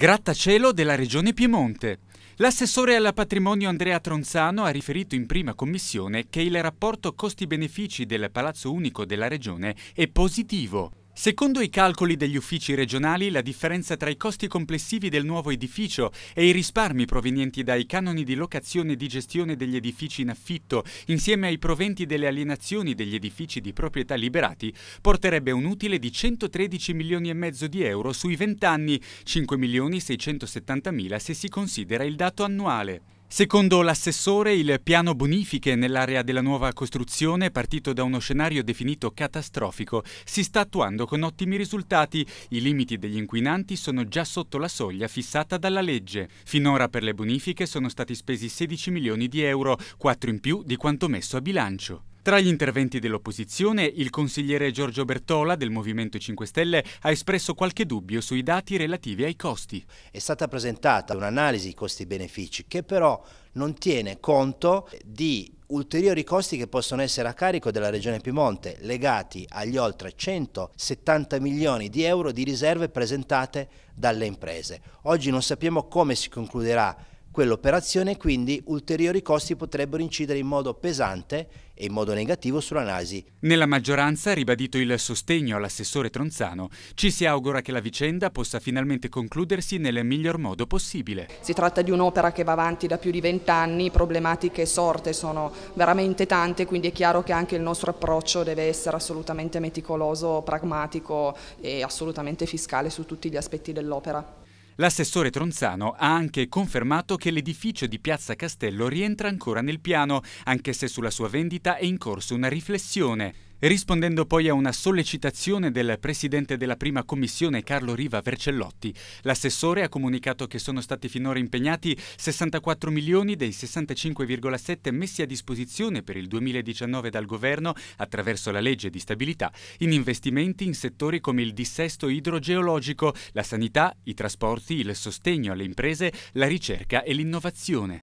Grattacielo della Regione Piemonte. L'assessore al patrimonio Andrea Tronzano ha riferito in prima commissione che il rapporto costi-benefici del Palazzo Unico della Regione è positivo. Secondo i calcoli degli uffici regionali, la differenza tra i costi complessivi del nuovo edificio e i risparmi provenienti dai canoni di locazione e di gestione degli edifici in affitto, insieme ai proventi delle alienazioni degli edifici di proprietà liberati, porterebbe un utile di 113 milioni e mezzo di euro sui 20 anni, 5 milioni 670 mila se si considera il dato annuale. Secondo l'assessore, il piano bonifiche nell'area della nuova costruzione, partito da uno scenario definito catastrofico, si sta attuando con ottimi risultati. I limiti degli inquinanti sono già sotto la soglia fissata dalla legge. Finora per le bonifiche sono stati spesi 16 milioni di euro, 4 in più di quanto messo a bilancio. Tra gli interventi dell'opposizione, il consigliere Giorgio Bertola del Movimento 5 Stelle ha espresso qualche dubbio sui dati relativi ai costi. È stata presentata un'analisi costi-benefici che però non tiene conto di ulteriori costi che possono essere a carico della Regione Piemonte legati agli oltre 170 milioni di euro di riserve presentate dalle imprese. Oggi non sappiamo come si concluderà quell'operazione quindi ulteriori costi potrebbero incidere in modo pesante e in modo negativo sull'analisi. Nella maggioranza ha ribadito il sostegno all'assessore Tronzano. Ci si augura che la vicenda possa finalmente concludersi nel miglior modo possibile. Si tratta di un'opera che va avanti da più di vent'anni, problematiche sorte sono veramente tante, quindi è chiaro che anche il nostro approccio deve essere assolutamente meticoloso, pragmatico e assolutamente fiscale su tutti gli aspetti dell'opera. L'assessore Tronzano ha anche confermato che l'edificio di Piazza Castello rientra ancora nel piano, anche se sulla sua vendita è in corso una riflessione. Rispondendo poi a una sollecitazione del presidente della prima commissione Carlo Riva Vercellotti, l'assessore ha comunicato che sono stati finora impegnati 64 milioni dei 65,7 messi a disposizione per il 2019 dal governo attraverso la legge di stabilità in investimenti in settori come il dissesto idrogeologico, la sanità, i trasporti, il sostegno alle imprese, la ricerca e l'innovazione.